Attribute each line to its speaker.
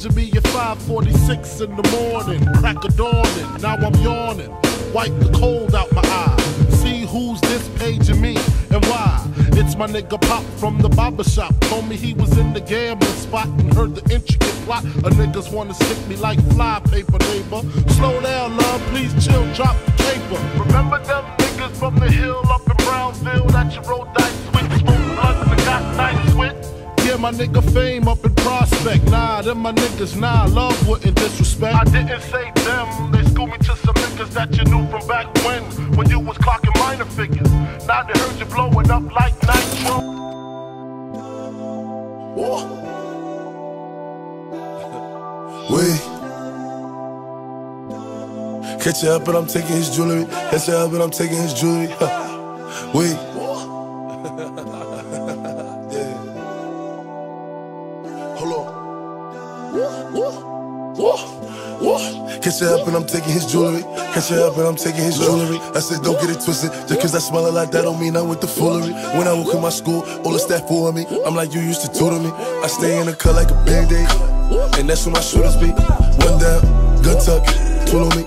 Speaker 1: paging me at 5:46 in the morning, crack of dawning. Now I'm yawning. Wipe the cold out my eye. See who's this paging me and why. It's my nigga Pop from the barber shop. Told me he was in the gambling spot and heard the intricate plot. A niggas wanna stick me like fly paper, neighbor. Slow down, love, please chill, drop the paper. Remember them niggas from the hill my nigga fame up in Prospect. Nah, them my niggas, nah, love wouldn't disrespect. I didn't say them, they schooled me to some niggas that you knew from back when, when you was clocking minor figures. Now they heard you blowing up like nitro.
Speaker 2: Wait. Catch you up and I'm taking his jewelry. Catch you up and I'm taking his jewelry. Wait. Hold on. Catch you up and I'm taking his jewelry. Catch you up and I'm taking his jewelry. I said, don't get it twisted. Just cause I smell it like that don't mean I'm with the foolery. When I walk in my school, all the staff for me. I'm like, you used to tutor me. I stay in the cut like a band-aid. And that's where my shooters be. One down, gun tuck, tool on me,